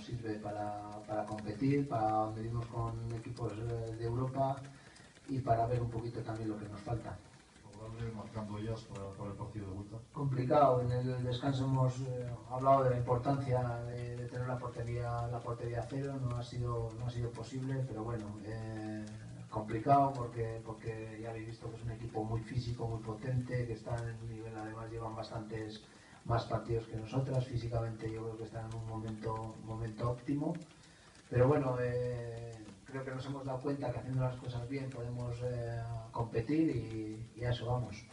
nos sirve para, para competir, para medirnos con equipos eh, de Europa y para ver un poquito también lo que nos falta. marcando ellas para, para, el partido de vuelta? Complicado. En el descanso hemos eh, hablado de la importancia de, de, tener la portería, la portería cero. No ha sido, no ha sido posible, pero bueno, eh, complicado porque, porque ya habéis visto que es un equipo muy físico, muy potente, que está en un nivel, además llevan bastantes más partidos que nosotras. Físicamente yo creo que están en un momento, momento óptimo. Pero bueno, eh, creo que nos hemos dado cuenta que haciendo las cosas bien podemos eh, competir y, y a eso vamos.